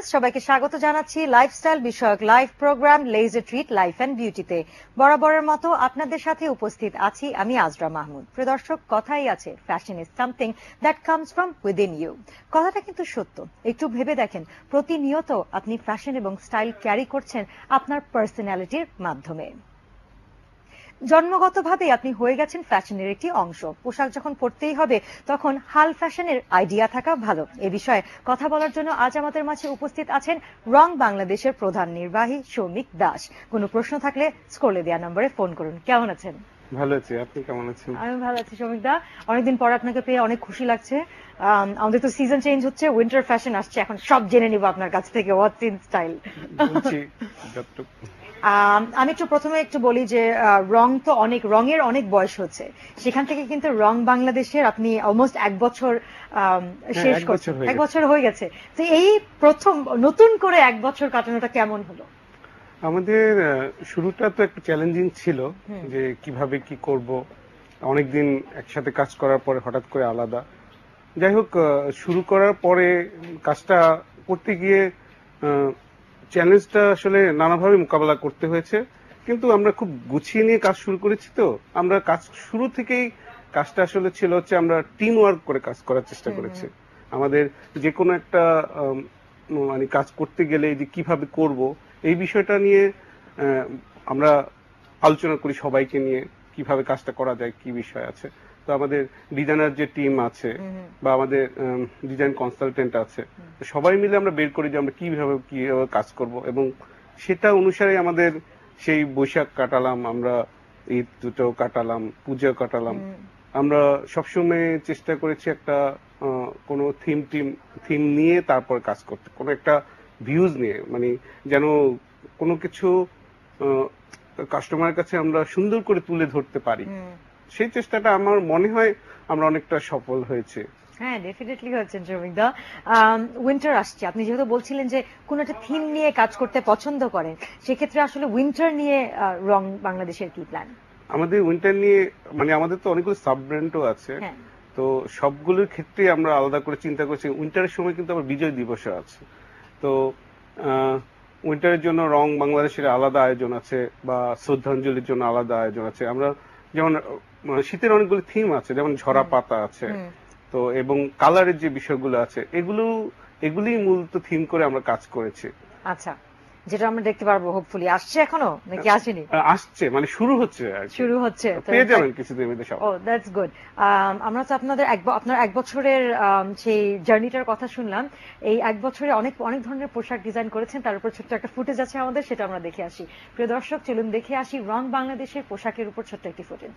Viewers সবাইকে স্বাগত জানাচ্ছি লাইফস্টাইল বিষয়ক live program laser treat life and বিউটিতে বরাবরের মতো আপনাদের সাথে উপস্থিত আছি আমি আজরা মাহমুদ। প্রদর্শক কথাই আছে fashion is something that comes from within you কথাটা কিন্তু সত্য। একটু ভেবে দেখেন, প্রতিনিয়ত আপনি ফ্যাশন এবং স্টাইল ক্যারি করছেন আপনার পার্সোনালিটির মাধ্যমে। জন্মগতভাবে আপনি হয়ে গেছেন ফ্যাশনের একটি অংশ। পোশাক যখন পরতেই হবে তখন হাল ফ্যাশনের আইডিয়া থাকা ভালো। এ বিষয়ে কথা বলার জন্য আজ আমাদের মাঝে উপস্থিত আছেন রং বাংলাদেশের প্রধান নির্বাহী সৌমিক দাস। কোনো প্রশ্ন থাকলে স্কোলে দেওয়া নম্বরে ফোন করুন। কেমন আছেন? ভালো আছি। আপনি কেমন আছেন? আমি ভালো আছি সৌমিক দা। অনেকদিন পর আপনাকে পেয়ে অনেক খুশি লাগছে। আমাদের তো সিজন চেঞ্জ হচ্ছে উইন্টার ফ্যাশন আসছে। এখন সব জেনে নিব আপনার কাছ থেকে হোয়াটস ইন স্টাইল আমি একটু প্রথমে একটু বলি যে রং তো অনেক রঙের অনেক বয়স হচ্ছে। সেখান থেকে কিন্তু রং বাংলাদেশের আপনি অলমোস্ট এক বছর হ্যাঁ, শেষ করছেন। এক বছর হয়ে গেছে। তো এই প্রথম নতুন করে এক বছর কাটানোটা কেমন হলো? আমাদের শুরুটা তো একটু চ্যালেঞ্জিং ছিল যে কীভাবে কি করব। অনেকদিন একসাথে কাজ করার পরে হঠাৎ করে আলাদা। যাই হোক শুরু করার পরে কাজটা করতে গিয়ে চ্যালেঞ্জটা আসলে নানাভাবে মোকাবেলা করতে হয়েছে। কিন্তু আমরা খুব গুছিয়ে নিয়ে কাজ শুরু করেছি তো। আমরা কাজ শুরু থেকেই কাজটা আসলে ছিল হচ্ছে আমরা টিম ওয়ার্ক করে কাজ করার চেষ্টা করেছি। আমাদের যে কোনো একটা মানে কাজ করতে গেলে যে কীভাবে করব এই বিষয়টা নিয়ে আমরা আলোচনা করি সবাইকে নিয়ে কীভাবে কাজটা করা যায় কি বিষয় আছে। তো আমাদের ডিজাইনার যে টিম আছে বা আমাদের ডিজাইন কনসালটেন্ট আছে সবাই মিলে আমরা বের করি যে আমরা কীভাবে কীভাবে কাজ করব এবং সেটা অনুসারে আমাদের সেই বৈশাখ কাটালাম আমরা ঈদ দুটো কাটালাম পুজো কাটালাম। আমরা সবসময় চেষ্টা করেছি একটা কোনো থিম টিম থিম নিয়ে তারপর কাজ করতে কোনো একটা ভিউজ নিয়ে মানে যেন কোনো কিছু কাস্টমারের কাছে আমরা সুন্দর করে তুলে ধরতে পারি। সেই চেষ্টাটা আমার মনে হয় আমরা অনেকটা সফল হয়েছে। হ্যাঁ ডেফিনেটলি হচ্ছেন শ্রমিক দা উইন্টার আসছে। আপনি যেহেতু বলছিলেন যে কোন একটা থিম নিয়ে কাজ করতে পছন্দ করেন সেক্ষেত্রে আসলে উইন্টার নিয়ে রং বাংলাদেশের কি প্ল্যান আমাদের উইন্টার নিয়ে মানে আমাদের তো অনেকগুলো সাব ব্র্যান্ডও আছে। হ্যাঁ। তো সবগুলোর ক্ষেত্রে আমরা আলাদা করে চিন্তা করছি। উইন্টারের সময় কিন্তু আবার বিজয় দিবসও আছে। তো উইন্টারের জন্য রং বাংলাদেশের আলাদা আয়োজন আছে বা শ্রদ্ধাঞ্জলির জন্য আলাদা আয়োজন আছে। আমরা যেমন শীতের অনেকগুলো থিম আছে যেমন ঝরা পাতা আছে তো এবং কালারের যে বিষয়গুলো আছে এগুলো এগুলি মূলত থিম করে আমরা কাজ করেছি। আচ্ছা। যেটা আমরা দেখতে পারব হোপফুলি আসছে এখনও? নাকি আসেনি? আসছে মানে শুরু হচ্ছে শুরু হচ্ছে পেয়ে যাবেন কিছুদিন মধ্যে সব। ও দ্যাটস গুড আমরা তো আপনাদের এক আপনার এক বছরের সেই জার্নিটার কথা শুনলাম। এই এক বছরে অনেক অনেক ধরনের পোশাক ডিজাইন করেছেন তার উপর ছোট্ট একটা ফুটেজ আছে আমাদের সেটা আমরা দেখে আসি। প্রিয় দর্শক চলুন দেখে আসি রং বাংলাদেশের পোশাকের উপর ছোট্ট একটি ফুটেজ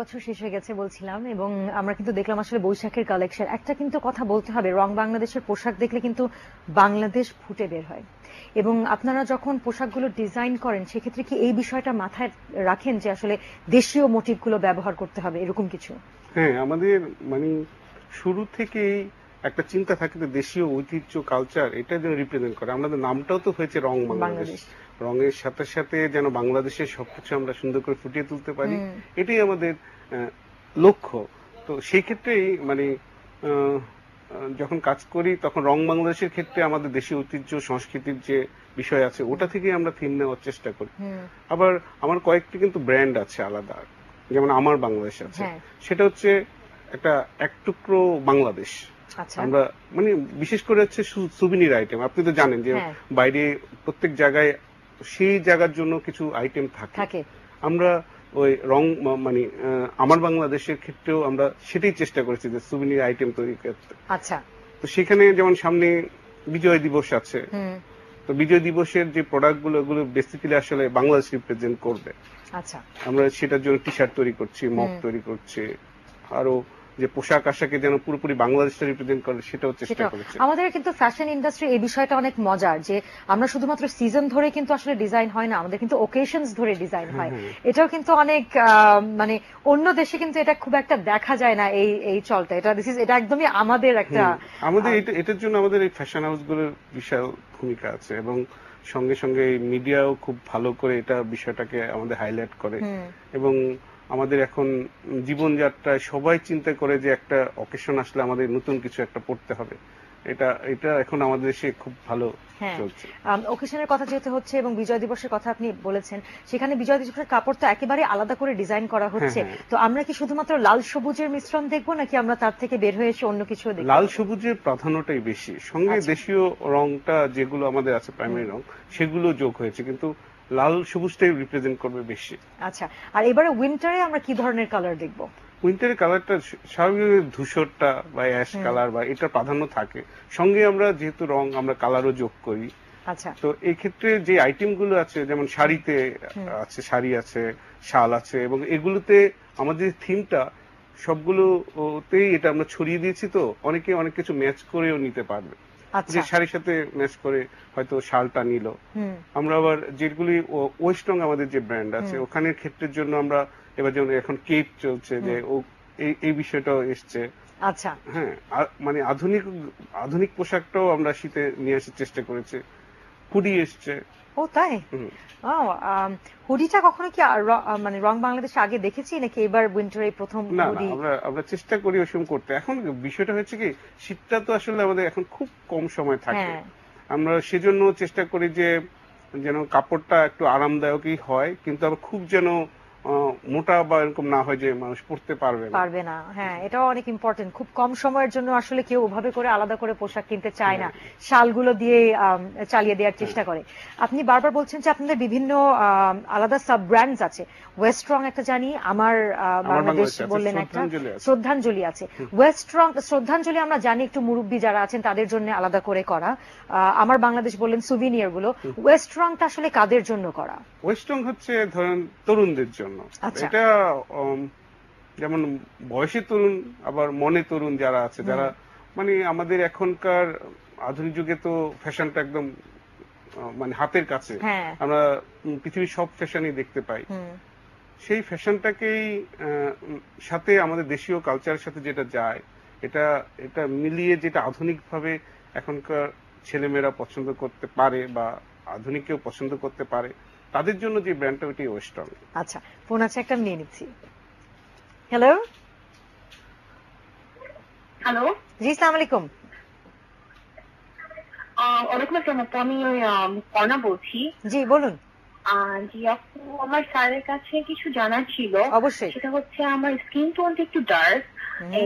বছর শেষ হয়ে গেছে বলছিলাম, এবং আমরা কিন্তু দেখলাম আসলে বৈশাখের কালেকশন একটা কিন্তু কথা বলতে হবে, রং বাংলাদেশের পোশাক দেখলে কিন্তু বাংলাদেশ ফুটে বের হয়। এবং আপনারা যখন পোশাকগুলো ডিজাইন করেন, সেক্ষেত্রে কি এই বিষয়টা মাথায় রাখেন যে আসলে দেশীয় মোটিভগুলো ব্যবহার করতে হবে, এরকম কিছু? হ্যাঁ আমাদের মানে শুরু থেকেই একটা চিন্তা থাকে যে দেশীয় ঐতিহ্য কালচার এটা যেন রিপ্রেজেন্ট করে। আমাদের নামটাও তো হয়েছে রং বাংলাদেশ। রঙের সাথে সাথে যেন বাংলাদেশের সবকিছু আমরা সুন্দর করে ফুটিয়ে তুলতে পারি। এটাই আমাদের লক্ষ্য। তো সেই ক্ষেত্রেই মানে যখন কাজ করি তখন রং বাংলাদেশের ক্ষেত্রে আমাদের দেশীয় ঐতিহ্য সংস্কৃতির যে বিষয় আছে ওটা থেকেই আমরা থিম নেওয়ার চেষ্টা করি। আবার আমার কয়েকটি কিন্তু ব্র্যান্ড আছে আলাদা। যেমন আমার বাংলাদেশ আছে। হ্যাঁ। সেটা হচ্ছে একটা এক টুকরো বাংলাদেশ। আমরা মানে বিশেষ করে হচ্ছে সুবিনির আইটেম আপনি তো জানেন যে হ্যাঁ। বাইরে প্রত্যেক জায়গায় সেই জায়গার জন্য কিছু আইটেম থাকে। থাকে। আমরা ওই রং মানে আমার বাংলাদেশের ক্ষেত্রেও আমরা সেটাই চেষ্টা করেছি যে সুবিনির আইটেম তৈরি করতে। আচ্ছা। তো সেখানে যেমন সামনে বিজয় দিবস আছে। তো বিজয় দিবসের যে প্রোডাক্টগুলো ওগুলো বেসিক্যালি আসলে বাংলাদেশ রিপ্রেজেন্ট করবে। আচ্ছা। আমরা সেটার জন্য টি শার্ট তৈরি করছি মগ তৈরি করছি আরও যে পোশাক আশাকে যেন পুরোপুরি বাংলাদেশটা রিপ্রেজেন্ট করে সেটাও চেষ্টা করেছি। আমাদের কিন্তু ফ্যাশন ইন্ডাস্ট্রি এই বিষয়টা অনেক মজার যে আমরা শুধুমাত্র সিজন ধরে কিন্তু আসলে ডিজাইন হয় না আমাদের কিন্তু ওকেশনস ধরে ডিজাইন হয়। এটাও কিন্তু অনেক মানে অন্য দেশে কিন্তু এটা খুব একটা দেখা যায় না এই এই চলটা এটা দিস ইজ এটা একদমই আমাদের একটা আমাদের এটার জন্য আমাদের এই ফ্যাশন হাউসগুলোর বিশাল ভূমিকা আছে এবং সঙ্গে সঙ্গে মিডিয়াও খুব ভালো করে এটা বিষয়টাকে আমাদের হাইলাইট করে। এবং আমাদের এখন জীবনযাত্রায় সবাই চিন্তা করে যে একটা অকেশন আসলে আমাদের নতুন কিছু একটা পড়তে হবে। এটা এটা এখন আমাদের দেশে খুব ভালো হ্যাঁ। চলছে। ওকেশনের কথা যেহেতু হচ্ছে এবং বিজয় দিবসের কথা আপনি বলেছেন সেখানে বিজয় দিবসের কাপড় তো একেবারে আলাদা করে ডিজাইন করা হচ্ছে। হ্যাঁ, হ্যাঁ। তো আমরা কি শুধুমাত্র লাল সবুজের মিশ্রণ দেখব নাকি আমরা তার থেকে বের হয়ে এসে অন্য কিছু দেখব? লাল সবুজের প্রাধান্যটাই বেশি। সঙ্গে আচ্ছা। দেশীয় রংটা যেগুলো আমাদের আছে প্রাইমারি রং সেগুলো যোগ হয়েছে। কিন্তু লাল সবুজটাই রিপ্রেজেন্ট করবে বেশি। আচ্ছা আর এবারে উইন্টারে আমরা কি ধরনের কালার দেখব? উইন্টারের কালারটা স্বাভাবিক ধূসরটা বা অ্যাশ কালার বা এটা প্রাধান্য থাকে। সঙ্গে আমরা যেহেতু রং আমরা কালারও যোগ করি। আচ্ছা। তো এই ক্ষেত্রে যে আইটেমগুলো আছে যেমন শাড়িতে আছে শাড়ি আছে শাল আছে এবং এগুলোতে আমাদের থিমটা সবগুলোতেই এটা আমরা ছড়িয়ে দিয়েছি তো অনেকে অনেক কিছু ম্যাচ করেও নিতে পারবে। যে শাড়ির সাথে ম্যাচ করে হয়তো শালটা নিল। আমরা আবার যেগুলি ওয়েস্টং আমাদের যে ব্র্যান্ড আছে। ওখানের ক্ষেত্রের জন্য আমরা এবার যেমন এখন কেপ চলছে যে ও এই এই বিষয়টাও এসছে। আচ্ছা। হ্যাঁ মানে আধুনিক আধুনিক পোশাকটাও আমরা শীতে নিয়ে আসার চেষ্টা করেছি। হুডি এসছে। ও তাই? ও হুডিটা কখনো কি মানে রং বাংলাদেশে আগে দেখেছি নাকি এবার উইন্টারে প্রথম হুডি? আমরা আমরা চেষ্টা করি ওসব করতে। এখন বিষয়টা হচ্ছে কি শীতটা তো আসলে আমাদের এখন খুব কম সময় থাকে। হ্যাঁ। আমরা সেজন্য চেষ্টা করি যে যেন কাপড়টা একটু আরামদায়কই হয় কিন্তু আবার খুব যেন মোটা বা এরকম না হয় যে মানুষ পড়তে পারবে না। পারবে না হ্যাঁ এটাও অনেক ইম্পর্টেন্ট খুব কম সময়ের জন্য আসলে কেউ ওভাবে করে আলাদা করে পোশাক কিনতে চায় না। শালগুলো দিয়ে চালিয়ে দেওয়ার চেষ্টা করে। আপনি বারবার বলছেন যে আপনাদের বিভিন্ন আলাদা সাব ব্র্যান্ডস আছে ওয়েস্ট্রং একটা জানি আমার বাংলাদেশ বললেন একটা। শ্রদ্ধাঞ্জলি আছে। আছে। ওয়েস্ট্রং শ্রদ্ধাঞ্জলি আমরা জানি একটু মুরব্বী যারা আছেন তাদের জন্য আলাদা করে করা। আমার বাংলাদেশ বললেন সুভিনিয়ারগুলো। ওয়েস্ট্রংটা আসলে কাদের জন্য করা? ওয়েস্টং হচ্ছে ধরেন তরুণদের জন্য। আচ্ছা। এটা যেমন বয়সে তরুণ আবার মনে তরুণ যারা আছে যারা মানে আমাদের এখনকার আধুনিক যুগে তো ফ্যাশনটা একদম মানে হাতের কাছে। হ্যাঁ। আমরা পৃথিবীর সব ফ্যাশনই দেখতে পাই। সেই ফ্যাশনটাকেই সাথে আমাদের দেশীয় কালচারের সাথে যেটা যায় এটা এটা মিলিয়ে যেটা আধুনিকভাবে এখনকার ছেলেমেয়েরা পছন্দ করতে পারে বা আধুনিক কেউ পছন্দ করতে পারে তাদের জন্য যে ব্র্যান্ডটা ওইটাই ওয়েস্টার্ন। আচ্ছা ফোন আছে একটা নিয়ে নিচ্ছি। হ্যালো হ্যালো জি সালাম আলাইকুম ওয়ালাইকুম আসসালাম আমি কর্ণা বলছি। জি বলুন। জি আপু আমার স্যারের কাছে কিছু জানার ছিল। অবশ্যই। সেটা হচ্ছে আমার স্কিন টোনটা একটু ডার্ক।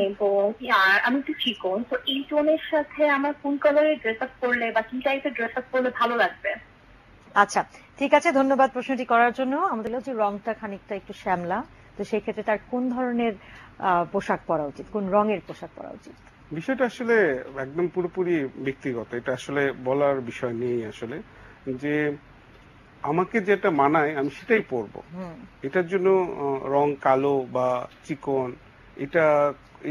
এবং আর আমি একটু চিকন। তো এই টোনের সাথে আমার কোন কালারের ড্রেস আপ করলে বা কি টাইপের ড্রেস আপ করলে ভালো লাগবে? আচ্ছা ঠিক আছে ধন্যবাদ প্রশ্নটি করার জন্য। আমাদের হচ্ছে রংটা খানিকটা একটু শ্যামলা তো সেই ক্ষেত্রে তার কোন ধরনের পোশাক পরা উচিত? কোন রঙের পোশাক পরা উচিত? বিষয়টা আসলে একদম পুরোপুরি ব্যক্তিগত। এটা আসলে বলার বিষয় নেই আসলে। যে আমাকে যেটা মানায় আমি সেটাই পরবো। হুম। এটার জন্য রং কালো বা চিকন এটা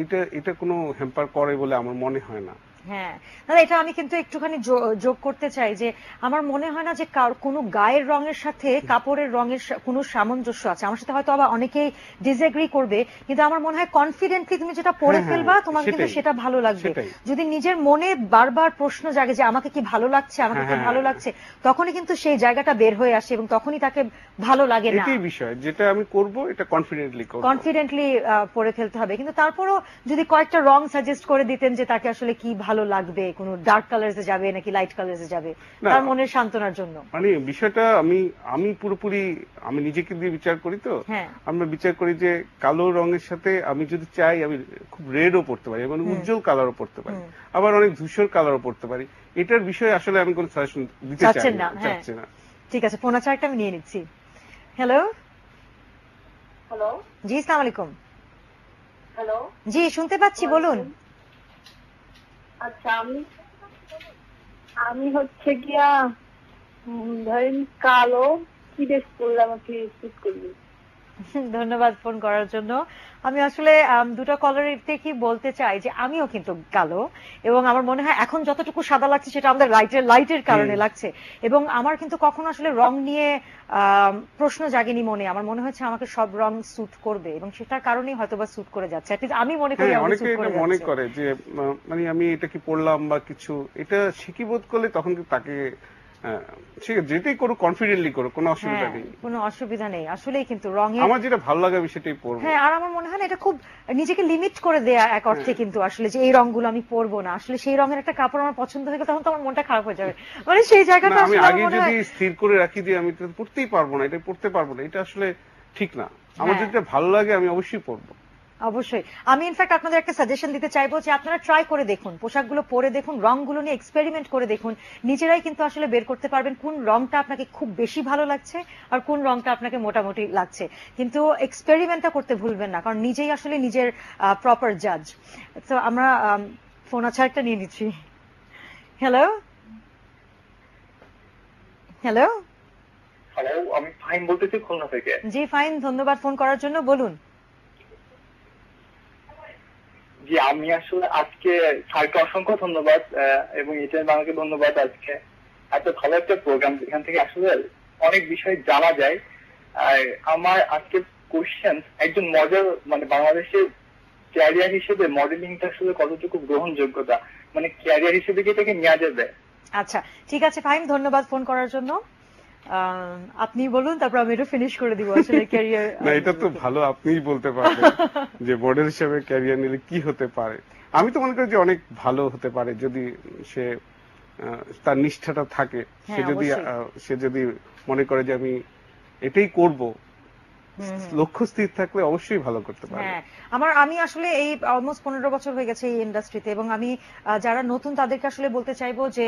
এটা এটা কোনো হ্যাম্পার করে বলে আমার মনে হয় না। হ্যাঁ। দাদা এটা আমি কিন্তু একটুখানি যোগ করতে চাই যে আমার মনে হয় না যে কার কোনো গায়ের রঙের সাথে কাপড়ের রঙের কোনো সামঞ্জস্য আছে। আমার সাথে হয়তো আবার অনেকেই ডিসএগ্রি করবে কিন্তু আমার মনে হয় কনফিডেন্টলি তুমি যেটা পরে হ্যাঁ, হ্যাঁ, ফেলবা তোমার কিন্তু সেটা ভালো লাগবে। যদি নিজের মনে বারবার প্রশ্ন জাগে যে আমাকে কি ভালো লাগছে আমাকে কি হ্যাঁ, ভালো হ্যাঁ। লাগছে তখনই কিন্তু সেই জায়গাটা বের হয়ে আসে এবং তখনই তাকে ভালো লাগে না। এটাই বিষয়। যেটা আমি করব এটা কনফিডেন্টলি করব। কনফিডেন্টলি পরে ফেলতে হবে। কিন্তু তারপরও যদি কয়েকটা রং সাজেস্ট করে দিতেন যে তাকে আসলে কি ভালো লাগবে কোনো ডার্ক কালার্সে যাবে নাকি লাইট কালার্সে যাবে তার মনের সান্ত্বনার জন্য। মানে বিষয়টা আমি আমি পুরোপুরি আমি নিজেকে দিয়ে বিচার করি তো। হ্যাঁ। আমরা বিচার করি যে কালো রঙের সাথে আমি যদি চাই আমি খুব রেডও পড়তে পারি এবং। উজ্জ্বল কালারও পড়তে পারি। আবার অনেক ধূসর কালারও পড়তে পারি। এটার বিষয়ে আসলে আমি কোনো সাজেশন দিতে চাই না না, হ্যাঁ। চাচ্ছি না। ঠিক আছে ফোন আছে আমি নিয়ে নিচ্ছি। হ্যালো হ্যালো জি ইসলাম আলাইকুম। হ্যালো জি শুনতে পাচ্ছি বলুন। আচ্ছা আমি আমি হচ্ছে গিয়া ধরেন কালো কি ড্রেস পরলে আমাকে শুট করবে ধন্যবাদ ফোন করার জন্য। আমি আসলে দুটো কলারের কি বলতে চাই যে আমিও কিন্তু কালো এবং আমার মনে হয় এখন যতটুকু সাদা লাগছে সেটা আমাদের লাইটের লাইটের কারণে লাগছে এবং আমার কিন্তু কখনো আসলে রং নিয়ে প্রশ্ন জাগেনি মনে। আমার মনে হচ্ছে আমাকে সব রং স্যুট করবে এবং সেটার কারণেই হয়তো বা স্যুট করে যাচ্ছে। আমি মনে করি হ্যাঁ অনেকে এটা মনে করে যে মানে আমি এটা কি পড়লাম বা কিছু এটা শিখি বোধ করলে তখন তাকে ঠিক আছে যেটাই করো কনফিডেন্টলি করো কোনো অসুবিধা হ্যাঁ নেই। কোনো অসুবিধা নেই। আসলেই কিন্তু রঙের আমার যেটা ভালো লাগে আমি সেটাই পরবো। হ্যাঁ আর আমার মনে হয় না এটা খুব নিজেকে লিমিট করে দেয়া এক অর্থে হ্যাঁ। কিন্তু আসলে যে এই রংগুলো আমি পরবো না। আসলে সেই রঙের একটা কাপড় আমার পছন্দ হয়ে গেলে তখন তো আমার মনটা খারাপ হয়ে যাবে। মানে সেই জায়গাটা আমি আগে যদি স্থির করে রাখি যে আমি এটা পড়তেই পারব না এটা পড়তে পারব না এটা আসলে ঠিক না। আমার হ্যাঁ। যেটা ভালো লাগে আমি অবশ্যই পড়ব অবশ্যই। আমি ইনফ্যাক্ট আপনাদের একটা সাজেশন দিতে চাইব যে আপনারা ট্রাই করে দেখুন পোশাকগুলো পরে দেখুন রংগুলো নিয়ে এক্সপেরিমেন্ট করে দেখুন। নিজেরাই কিন্তু আসলে বের করতে পারবেন কোন রংটা আপনাকে খুব বেশি ভালো লাগছে আর কোন রংটা আপনাকে মোটামুটি লাগছে। কিন্তু এক্সপেরিমেন্টটা করতে ভুলবেন না কারণ নিজেই আসলে নিজের প্রপার জাজ তো আমরা ফোন আছে একটা নিয়ে নিচ্ছি। হ্যালো হ্যালো হ্যালো আমি ফাইন বলতেছি খুলনা থেকে। জি ফাইন ধন্যবাদ ফোন করার জন্য। বলুন। জি, আমি আসলে আজকে স্যারকে অসংখ্য ধন্যবাদ এবং এটাই আমাকে ধন্যবাদ আজকে। এত ভালো একটা প্রোগ্রাম এখান থেকে আসলে অনেক বিষয় জানা যায়। আর আমার আজকে কোশ্চেন একজন মডেল মানে বাংলাদেশের ক্যারিয়ার হিসেবে মডেলিংটা আসলে কতটুকু গ্রহণযোগ্যতা? মানে ক্যারিয়ার হিসেবে কি এটাকে নেওয়া যাবে? আচ্ছা ঠিক আছে ফাইন ধন্যবাদ ফোন করার জন্য। আপনি বলুন তারপর আমি এটা ফিনিশ করে দিব আসলে ক্যারিয়ার না এটা তো ভালো আপনিই বলতে পারবেন যে মডেল হিসেবে ক্যারিয়ার নিলে কি হতে পারে। আমি তো মনে করি যে অনেক ভালো হতে পারে যদি সে তার নিষ্ঠাটা থাকে। সে হ্যাঁ, যদি সে যদি মনে করে যে আমি এটাই করব লক্ষ্য স্থির থাকলে অবশ্যই ভালো করতে পারবে। হ্যাঁ আমার আমি আসলে এই অলমোস্ট পনেরো বছর হয়ে গেছে এই ইন্ডাস্ট্রিতে এবং আমি যারা নতুন তাদেরকে আসলে বলতে চাইব যে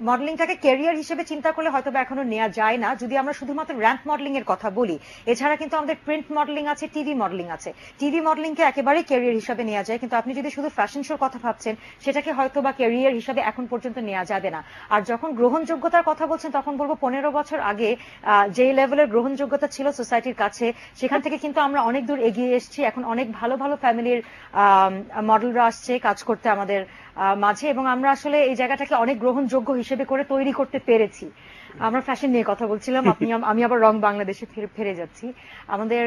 মডেলিংটাকে ক্যারিয়ার হিসেবে চিন্তা করলে হয়তো এখনও নেওয়া যায় না। যদি আমরা শুধুমাত্র র্যাম্প মডেলিং এর কথা বলি, এছাড়া কিন্তু আমাদের প্রিন্ট মডেলিং আছে টিভি মডেলিং আছে। টিভি মডেলিং কে একেবারেই ক্যারিয়ার হিসেবে নেওয়া যায়, কিন্তু আপনি যদি শুধু ফ্যাশন শোর কথা ভাবছেন, সেটাকে হয়তো বা ক্যারিয়ার হিসেবে এখন পর্যন্ত নেওয়া যাবে না। আর যখন গ্রহণযোগ্যতার কথা বলছেন, তখন বলব পনেরো বছর আগে যে লেভেলের গ্রহণযোগ্যতা ছিল সোসাইটির কাছে, সেখান থেকে কিন্তু আমরা অনেক দূর এগিয়ে এসেছি। এখন অনেক ভালো ভালো ফ্যামিলির মডেলরা আসছে, কাজ করতে আমাদের মাঝে এবং আমরা আসলে এই জায়গাটাকে অনেক গ্রহণযোগ্য হিসেবে করে তৈরি করতে পেরেছি। আমরা ফ্যাশন নিয়ে কথা বলছিলাম আপনি আমি আবার রং বাংলাদেশে ফিরে ফিরে যাচ্ছি। আমাদের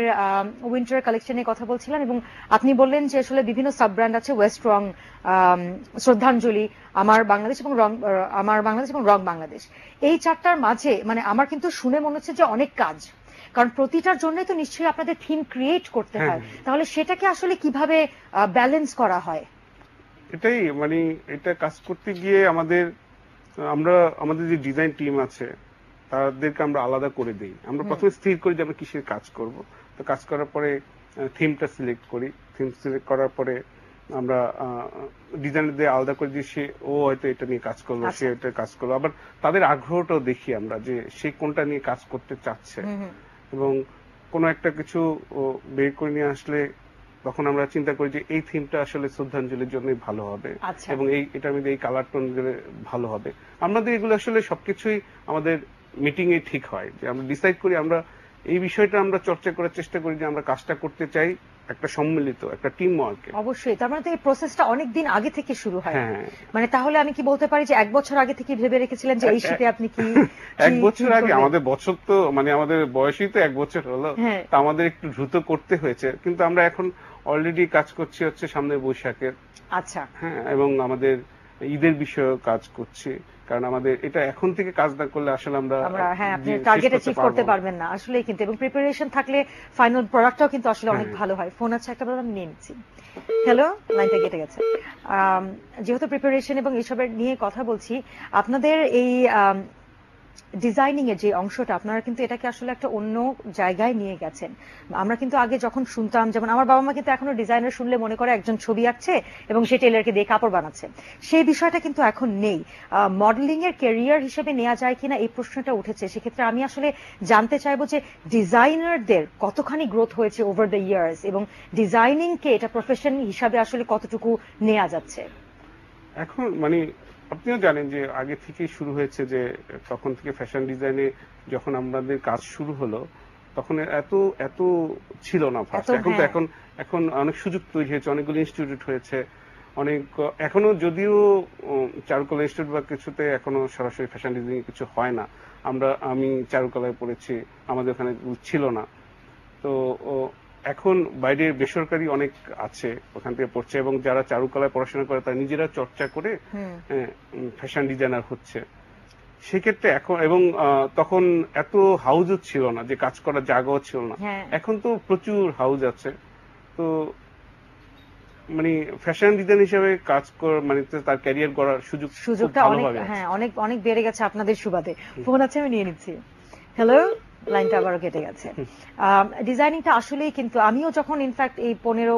উইন্টার কালেকশন নিয়ে কথা বলছিলাম এবং আপনি বললেন যে আসলে বিভিন্ন সাব ব্র্যান্ড আছে ওয়েস্ট রং শ্রদ্ধাঞ্জলি আমার বাংলাদেশ এবং রং আমার বাংলাদেশ এবং রং বাংলাদেশ। এই চারটার মাঝে মানে আমার কিন্তু শুনে মনে হচ্ছে যে অনেক কাজ। কারণ প্রতিটার জন্য তো নিশ্চয়ই আপনাদের থিম ক্রিয়েট করতে হয়। হ্যাঁ। তাহলে সেটাকে আসলে কীভাবে ব্যালেন্স করা হয়? এটাই মানে এটা কাজ করতে গিয়ে আমাদের আমরা আমাদের যে ডিজাইন টিম আছে তাদেরকে আমরা আলাদা করে দিই। আমরা প্রথমে স্থির করি যে আমরা কিসের কাজ করব। তো কাজ করার পরে থিমটা সিলেক্ট করি। থিম সিলেক্ট করার পরে আমরা ডিজাইনার দিয়ে আলাদা করে দিই সে ও হয়তো এটা নিয়ে কাজ করল আচ্ছা। সে এটা কাজ করল। আবার তাদের আগ্রহটাও দেখি আমরা যে সে কোনটা নিয়ে কাজ করতে চাচ্ছে। এবং কোনো একটা কিছু বের করে নিয়ে আসলে তখন আমরা চিন্তা করি যে এই থিমটা আসলে শ্রদ্ধাঞ্জলির জন্যই ভালো হবে। আচ্ছা। এবং এই এটার মধ্যে এই কালার টোন দিলে ভালো হবে। আমাদের এগুলো আসলে সবকিছুই আমাদের মিটিং এ ঠিক হয়। যে আমরা ডিসাইড করি আমরা এই বিষয়টা আমরা চর্চা করার চেষ্টা করি যে আমরা কাজটা করতে চাই একটা সম্মিলিত একটা টিম ওয়ার্কে অবশ্যই। তার মানে তো এই প্রসেসটা অনেক দিন আগে থেকে শুরু হয়। হ্যাঁ। মানে তাহলে আমি কি বলতে পারি যে এক বছর আগে থেকে ভেবে রেখেছিলেন যে এই শীতে আপনি কি এক বছর আগে আমাদের বছর তো মানে আমাদের বয়সই তো এক বছর হলো। হ্যাঁ। তা আমাদের একটু দ্রুত করতে হয়েছে। কিন্তু আমরা এখন অলরেডি কাজ করছি হচ্ছে সামনের বৈশাখের। আচ্ছা। হ্যাঁ এবং আমাদের ঈদের বিষয়েও কাজ করছি কারণ আমাদের এটা এখন থেকে কাজ না করলে আসলে আমরা আমরা হ্যাঁ আপনি টার্গেট অ্যাচিভ করতে পারবেন না আসলেই কিন্তু এবং প্রিপারেশন থাকলে ফাইনাল প্রোডাক্টটাও কিন্তু আসলে অনেক হ্যাঁ। ভালো হয়। ফোন আছে একটা বার আমি নিয়ে নিচ্ছি। হ্যালো লাইনটা কেটে গেছে। যেহেতু প্রিপারেশন এবং এসবের নিয়ে কথা বলছি আপনাদের এই ডিজাইনিং এর যে অংশটা, আপনারা কিন্তু এটাকে আসলে একটা অন্য জায়গায় নিয়ে গেছেন। আমরা কিন্তু আগে যখন শুনতাম, যেমন আমার বাবা মা কিন্তু এখনও ডিজাইনার শুনলে মনে করে একজন ছবি আঁকছে এবং সে টেলারকে দিয়ে কাপড় বানাচ্ছে। সেই বিষয়টা কিন্তু এখন নেই। মডেলিং এর ক্যারিয়ার হিসেবে নেওয়া যায় কিনা এই প্রশ্নটা উঠেছে। সেক্ষেত্রে আমি আসলে জানতে চাইব যে ডিজাইনারদের কতখানি গ্রোথ হয়েছে ওভার দ্য ইয়ার্স এবং ডিজাইনিং কে এটা প্রফেশন হিসাবে আসলে কতটুকু নেওয়া যাচ্ছে? এখন মানে আপনিও জানেন যে আগে থেকেই শুরু হয়েছে যে তখন থেকে ফ্যাশন ডিজাইনে যখন আমাদের কাজ শুরু হলো তখন এত এত ছিল না ফার্স্ট এখন তো হ্যাঁ। এখন এখন অনেক সুযোগ তৈরি হয়েছে অনেকগুলো ইনস্টিটিউট হয়েছে অনেক এখনও যদিও চারুকলা ইনস্টিটিউট বা কিছুতে এখনও সরাসরি ফ্যাশন ডিজাইনিং কিছু হয় না। আমরা আমি চারুকলায় পড়েছি আমাদের ওখানে ছিল না। তো এখন বাইরে বেসরকারি অনেক আছে ওখান থেকে পড়ছে এবং যারা চারুকলায় পড়াশোনা করে তারা নিজেরা চর্চা করে ফ্যাশন ডিজাইনার হচ্ছে। সেক্ষেত্রে এখন এবং তখন এত হাউজও ছিল না যে কাজ করার জায়গাও ছিল না। হ্যাঁ। এখন তো প্রচুর হাউজ আছে। তো মানে ফ্যাশন ডিজাইন হিসেবে কাজ কর মানে তার ক্যারিয়ার করার সুযোগ সুযোগটা অনেক হ্যাঁ অনেক অনেক বেড়ে গেছে আপনাদের সুবাদে। ফোন আছে আমি নিয়ে নিচ্ছি। হ্যালো লাইনটা আবারও কেটে গেছে। ডিজাইনিংটা আসলেই কিন্তু আমিও যখন ইনফ্যাক্ট এই পনেরো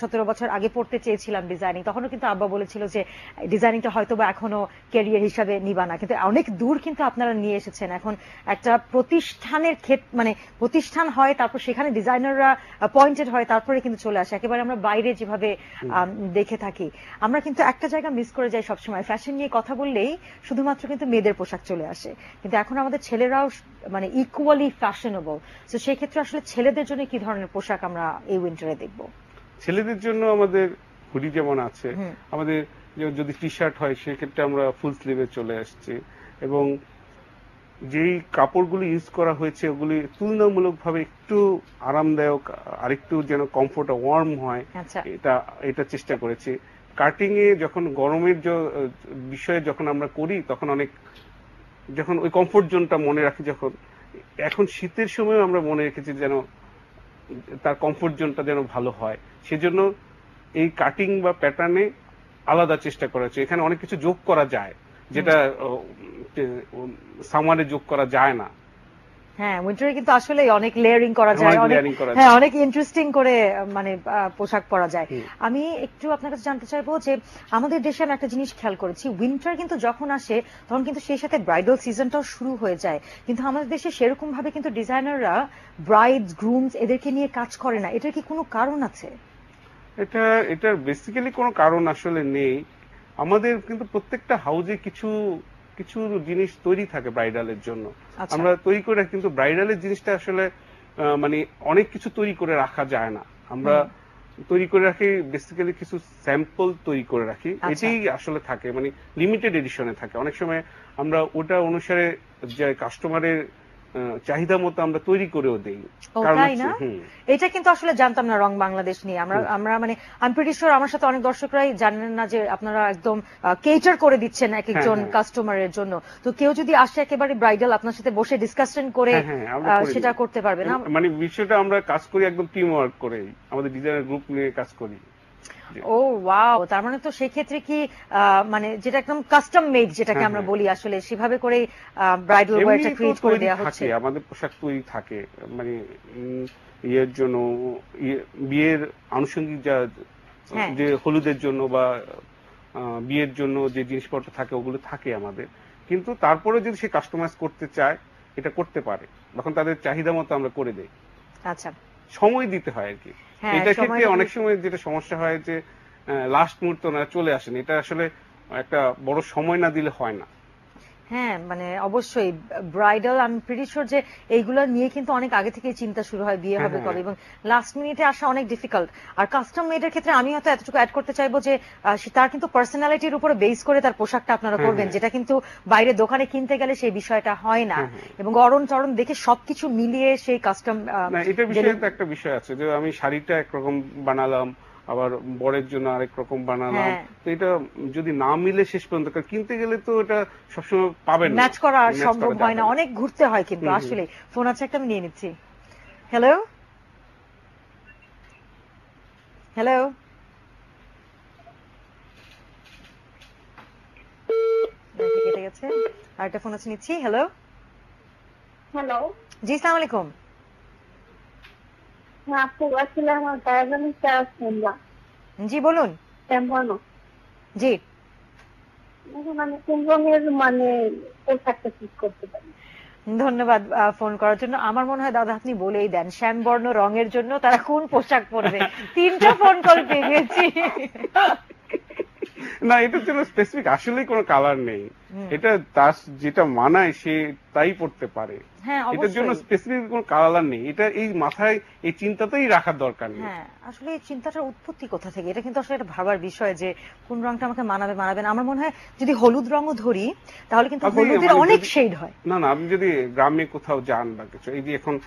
সতেরো বছর আগে পড়তে চেয়েছিলাম ডিজাইনিং তখনও কিন্তু আব্বা বলেছিল যে ডিজাইনিংটা হয়তো বা এখনও ক্যারিয়ার হিসাবে নিবা না। কিন্তু অনেক দূর কিন্তু আপনারা নিয়ে এসেছেন। এখন একটা প্রতিষ্ঠানের ক্ষেত মানে প্রতিষ্ঠান হয় তারপর সেখানে ডিজাইনাররা পয়েন্টেড হয় তারপরে কিন্তু চলে আসে। একেবারে আমরা বাইরে যেভাবে দেখে থাকি। আমরা কিন্তু একটা জায়গা মিস করে যাই সবসময়। ফ্যাশন নিয়ে কথা বললেই শুধুমাত্র কিন্তু মেয়েদের পোশাক চলে আসে। কিন্তু এখন আমাদের ছেলেরাও মানে ইকুয়ালি ফ্যাশনেবল তো সেই ক্ষেত্রে আসলে ছেলেদের জন্য কি ধরনের পোশাক আমরা এই উইন্টারে দেখব? ছেলেদের জন্য আমাদের হুডি যেমন আছে আমাদের যদি টি শার্ট হয় সেক্ষেত্রে আমরা ফুল স্লিভে চলে আসছি। এবং যেই কাপড়গুলি ইউজ করা হয়েছে ওগুলি তুলনামূলকভাবে একটু আরামদায়ক আর একটু যেন কমফোর্ট ওয়ার্ম হয় আচ্ছা। এটা এটা চেষ্টা করেছি। কাটিং এ যখন গরমের বিষয়ে যখন আমরা করি তখন অনেক যখন ওই কমফোর্ট জোনটা মনে রাখি যখন এখন শীতের সময় আমরা মনে রেখেছি যেন তার কমফোর্ট জোনটা যেন ভালো হয়। সেজন্য এই কাটিং বা প্যাটার্নে আলাদা চেষ্টা করা হচ্ছে। এখানে অনেক কিছু যোগ করা যায়, যেটা সামারে যোগ করা যায় না। হ্যাঁ উইন্টারে কিন্তু আসলে অনেক লেয়ারিং করা যায় অনেক হ্যাঁ অনেক ইন্টারেস্টিং করে মানে পোশাক পরা যায়। আমি একটু আপনার কাছে জানতে চাইব যে আমাদের দেশে আমি একটা জিনিস খেয়াল করেছি উইন্টার কিন্তু যখন আসে তখন কিন্তু সেই সাথে ব্রাইডাল সিজনটাও শুরু হয়ে যায়। কিন্তু আমাদের দেশে সেরকম ভাবে কিন্তু ডিজাইনাররা ব্রাইড গ্রুমস এদেরকে নিয়ে কাজ করে না। এটার কি কোনো কারণ আছে? এটা এটার বেসিক্যালি কোনো কারণ আসলে নেই। আমাদের কিন্তু প্রত্যেকটা হাউজে কিছু কিছু জিনিস তৈরি থাকে ব্রাইডালের জন্য। আচ্ছা। আমরা তৈরি করে কিন্তু ব্রাইডালের জিনিসটা আসলে মানে অনেক কিছু তৈরি করে রাখা যায় না। আমরা তৈরি করে রাখি বেসিক্যালি কিছু স্যাম্পল তৈরি করে রাখি। আচ্ছা। এটাই আসলে থাকে মানে লিমিটেড এডিশনে থাকে। অনেক সময় আমরা ওটা অনুসারে যে কাস্টমারের চাহিদা মতো আমরা তৈরি করেও দেই। ও তাই না? এটা কিন্তু আসলে জানতাম না রং বাংলাদেশ নিয়ে। আমরা আমরা মানে আমি প্রিটি শিওর আমার সাথে অনেক দর্শকরাই জানেন না যে আপনারা একদম কেটার করে দিচ্ছেন এক একজন হ্যাঁ। কাস্টমারের জন্য। তো কেউ যদি আসে একেবারে ব্রাইডাল আপনার সাথে বসে ডিসকাশন করে হ্যাঁ, হ্যাঁ, আহ, সেটা করতে পারবে না? মানে বিষয়টা আমরা কাজ করি একদম টিম ওয়ার্ক করে আমাদের ডিজাইনার গ্রুপ নিয়ে কাজ করি। ও ওয়াও তার মানে তো সেই ক্ষেত্রে কি মানে যেটা একদম কাস্টম মেড যেটাকে হ্যাঁ, আমরা হ্যাঁ। বলি আসলে সেভাবে করে ব্রাইডাল ওয়্যারটা ক্রিয়েট করে দেওয়া হচ্ছে। আমাদের পোশাক তৈরি থাকে মানে ইয়ের জন্য ইয়ে- বিয়ের আনুষঙ্গিক যা হ্যাঁ। যে হলুদের জন্য বা বিয়ের জন্য যে জিনিসপত্র থাকে ওগুলো থাকে আমাদের। কিন্তু তারপরে যদি সে কাস্টমাইজ করতে চায় এটা করতে পারে। তখন তাদের চাহিদা মতো আমরা করে দেই। আচ্ছা। সময় দিতে হয় আর কি হ্যাঁ, এটা ক্ষেত্রে অনেক সময় যেটা সমস্যা হয় যে লাস্ট মুহূর্তে ওনারা চলে আসেন। এটা আসলে একটা বড় সময় না দিলে হয় না। হ্যাঁ মানে অবশ্যই ব্রাইডাল আমি প্রিটি শিওর যে এইগুলো নিয়ে কিন্তু অনেক আগে থেকে চিন্তা শুরু হয় বিয়ে হবে হ্যাঁ, কবে এবং লাস্ট মিনিটে আসা অনেক ডিফিকাল্ট আর কাস্টম মেডের ক্ষেত্রে আমি হয়তো এতটুকু অ্যাড করতে চাইব যে তার কিন্তু পার্সোনালিটির উপরে বেস করে তার পোশাকটা আপনারা হ্যাঁ, করবেন হ্যাঁ। যেটা কিন্তু বাইরে দোকানে কিনতে গেলে সেই বিষয়টা হয় না হ্যাঁ, হ্যাঁ। এবং গরম চরম দেখে সবকিছু মিলিয়ে সেই কাস্টম এটা বিষয়ে একটা বিষয় আছে যে আমি শাড়িটা একরকম বানালাম আবার বরের জন্য আরেক রকম বানালাম। হ্যাঁ। তো এটা যদি না মিলে শেষ পর্যন্ত কিনতে গেলে তো এটা সবসময় পাবেন ম্যাচ করা সম্ভব হয় না। অনেক ঘুরতে হয় কিন্তু। আসলে ফোন আছে একটা আমি নিয়ে নিচ্ছি। হ্যালো হ্যালো কেটে গেছে। আরেকটা ফোন আছে নিচ্ছি। হ্যালো হ্যালো জি সালাম আলাইকুম। আপু আসলে আমার শুনলাম জি বলুন। জি। মানে আমি কোন রঙের মানে পোশাকটা ঠিক করতে পারি। ধন্যবাদ ফোন করার জন্য। আমার মনে হয় দাদা আপনি বলেই দেন শ্যামবর্ণ রঙের জন্য তারা কোন পোশাক পরবে? তিনটা ফোন কল পেয়ে গেছি। না এটার জন্য স্পেসিফিক আসলেই কোনো কালার নেই। এটা তার যেটা মানায় সে তাই পড়তে পারে। হ্যাঁ এটার জন্য স্পেসিফিক কোনো কালার নেই। এটা এই মাথায় এই চিন্তাতেই রাখার দরকার নেই। হ্যাঁ আসলে এই চিন্তাটার উৎপত্তি কোথা থেকে? এটা কিন্তু আসলে একটা ভাবার বিষয় যে কোন রংটা আমাকে মানাবে মানাবে না। আমার মনে হয় যদি হলুদ রঙও ধরি তাহলে কিন্তু হলুদের অনেক শেড হয়। না না আপনি যদি গ্রামে কোথাও যান বা কিছু এই যে এখন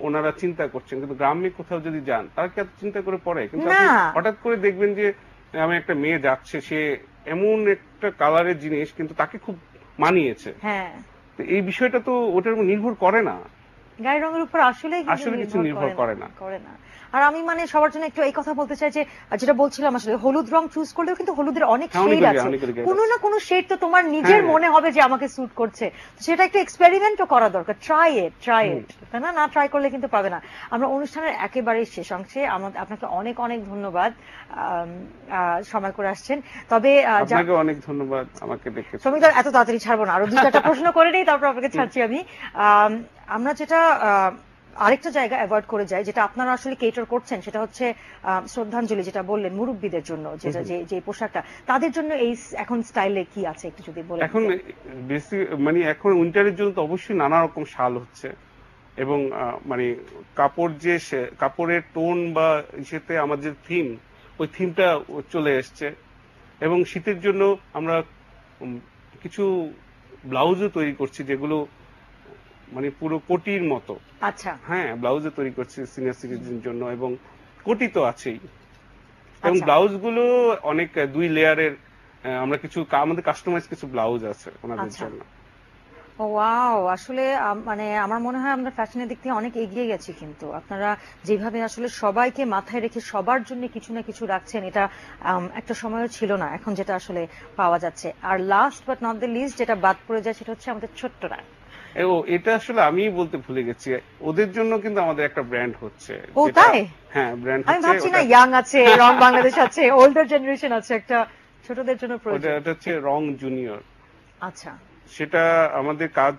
ওনারা চিন্তা করছেন কিন্তু গ্রামে কোথাও যদি যান তারা কি চিন্তা করে পড়ে? কিন্তু হঠাৎ করে দেখবেন যে আমি একটা মেয়ে যাচ্ছে সে এমন একটা কালারের জিনিস কিন্তু তাকে খুব মানিয়েছে। হ্যাঁ। তো এই বিষয়টা তো ওটার উপর নির্ভর করে না। গায়ের রঙের উপর আসলে আসলে কিছু নির্ভর করে না। করে না। আর আমি মানে সবার জন্য একটু এই কথা বলতে চাই যে যেটা বলছিলাম আসলে হলুদ রং চুজ করলেও কিন্তু হলুদের অনেক শেড আছে। কোনো না কোনো শেড তো তোমার নিজের হ্যাঁ। মনে হবে যে আমাকে স্যুট করছে। সেটা একটু এক্সপেরিমেন্টও করা দরকার। Try it try. ইট তাই না? না ট্রাই করলে কিন্তু পাবে না। আমরা অনুষ্ঠানের একেবারে শেষ অংশে। আপনাকে অনেক অনেক ধন্যবাদ সময় করে আসছেন। তবে আপনাকে অনেক ধন্যবাদ আমাকে ডেকেছেন শ্রমিক এত তাড়াতাড়ি ছাড়বো না। আরও দু চারটা প্রশ্ন করে নেই তারপর আপনাকে ছাড়ছি আমি। আম, আমরা যেটা আহ, আরেকটা জায়গা অ্যাভয়েড করে যাই যেটা আপনারা আসলে কেটার করছেন সেটা হচ্ছে শ্রদ্ধাঞ্জলি যেটা বললেন মুরব্বীদের জন্য যেটা যে যে পোশাকটা। তাদের জন্য এই এখন স্টাইলে কি আছে একটু যদি বলেন এখন বেশি মানে এখন উইন্টারের জন্য তো অবশ্যই নানা রকম শাল হচ্ছে। এবং মানে কাপড় যে কাপড়ের টোন বা ইসেতে আমাদের থিম ওই থিমটা চলে এসছে। এবং শীতের জন্য আমরা কিছু ব্লাউজও তৈরি করছি যেগুলো মানে পুরো কোটির মতো আচ্ছা হ্যাঁ ব্লাউজও তৈরি করছি সিনিয়র সিটিজেন জন্য এবং কোটি তো আছেই এবং আচ্ছা। ব্লাউজগুলো অনেক দুই লেয়ারের আমরা কিছু আমাদের কাস্টমাইজ কিছু ব্লাউজ আছে ওনাদের আচ্ছা। জন্য ওয়াও আসলে মানে আমার মনে হয় আমরা ফ্যাশনের দিক থেকে অনেক এগিয়ে গেছি কিন্তু। আপনারা যেভাবে আসলে সবাইকে মাথায় রেখে সবার জন্য কিছু না কিছু রাখছেন এটা একটা সময়ও ছিল না এখন যেটা আসলে পাওয়া যাচ্ছে। আর last but not the least যেটা বাদ পড়ে যায় সেটা হচ্ছে আমাদের ছোট্টরা। ও এটা আসলে আমি বলতে ভুলে গেছি ওদের জন্য কিন্তু আমাদের একটা ব্র্যান্ড হচ্ছে। ও, তাই? হ্যাঁ ব্র্যান্ড আমি ভাবছি না ইয়াং আছে রং বাংলাদেশ আছে ওল্ডার জেনারেশন আছে একটা ছোটদের জন্য প্রয়োজন। ওটা হচ্ছে রং জুনিয়র আচ্ছা। সেটা আমাদের কাজ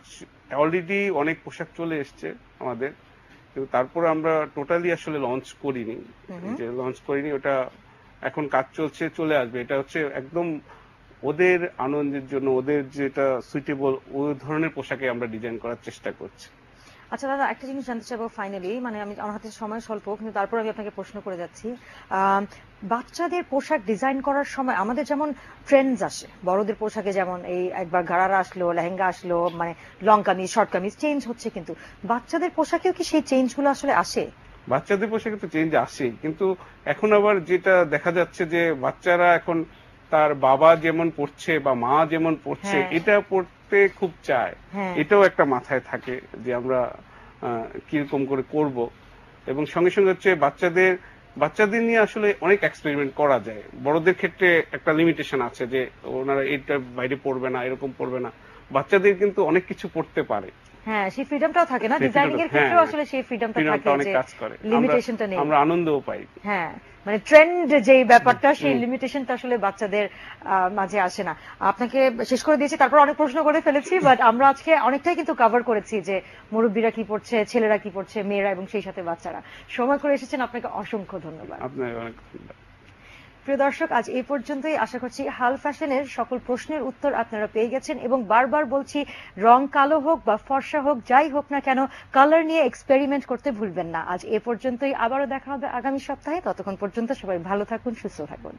অলরেডি অনেক পোশাক চলে এসছে আমাদের কিন্তু তারপর আমরা টোটালি আসলে লঞ্চ করিনি। যে লঞ্চ করিনি ওটা এখন কাজ চলছে চলে আসবে। এটা হচ্ছে একদম ওদের আনন্দের জন্য ওদের যেটা সুইটেবল ওই ধরনের পোশাকে আমরা ডিজাইন করার চেষ্টা করছি। আচ্ছা দাদা একটা জিনিস জানতে চাইব ফাইনালি মানে আমি আমার হাতে সময় স্বল্প কিন্তু তারপর আমি আপনাকে প্রশ্ন করে যাচ্ছি। বাচ্চাদের পোশাক ডিজাইন করার সময় আমাদের যেমন ট্রেন্ডস আসে বড়দের পোশাকে যেমন এই একবার গাড়ারা আসলো লেহেঙ্গা আসলো মানে long kameez short kameez change হচ্ছে কিন্তু। বাচ্চাদের পোশাকেও কি সেই চেঞ্জগুলো আসলে আসে? বাচ্চাদের পোশাকে তো চেঞ্জ আসেই কিন্তু এখন আবার যেটা দেখা যাচ্ছে যে বাচ্চারা এখন তার বাবা যেমন পড়ছে বা মা যেমন পড়ছে হ্যাঁ। এটা পড়তে খুব চায়। হ্যাঁ। এটাও একটা মাথায় থাকে যে আমরা কীরকম করে করব। এবং সঙ্গে সঙ্গে হচ্ছে বাচ্চাদের বাচ্চাদের নিয়ে আসলে অনেক এক্সপেরিমেন্ট করা যায়। বড়দের ক্ষেত্রে একটা লিমিটেশন আছে যে ওনারা এটা বাইরে পড়বে না এরকম পড়বে না। বাচ্চাদের কিন্তু অনেক কিছু পড়তে পারে। হ্যাঁ সেই ফ্রিডমটাও থাকে না? ডিজাইনিং এর হ্যাঁ, আসলে সেই ফ্রিডমটা থাকে যে লিমিটেশনটা নেই। আমরা আনন্দও পাই। হ্যাঁ। মানে ট্রেন্ড যে ব্যাপারটা সেই। লিমিটেশনটা আসলে বাচ্চাদের আহ, মাঝে আসে না আপনাকে শেষ করে দিয়েছি তারপর অনেক প্রশ্ন করে ফেলেছি বাট আমরা আজকে অনেকটাই কিন্তু কভার করেছি যে মুরব্বীরা কি পড়ছে ছেলেরা কি পড়ছে মেয়েরা এবং সেই সাথে বাচ্চারা সময় করে এসেছেন আপনাকে অসংখ্য ধন্যবাদ আপনাকে অনেক ধন্যবাদ। প্রিয় দর্শক, আজ এই পর্যন্তই। আশা করছি হাল ফ্যাশনের সকল প্রশ্নের উত্তর আপনারা পেয়ে গেছেন এবং বারবার বলছি, রং কালো হোক বা ফর্সা হোক, যাই হোক না কেন, কালার নিয়ে এক্সপেরিমেন্ট করতে ভুলবেন না। আজ এ পর্যন্তই। আবারও দেখা হবে আগামী সপ্তাহে। ততক্ষণ পর্যন্ত সবাই ভালো থাকুন, সুস্থ থাকুন।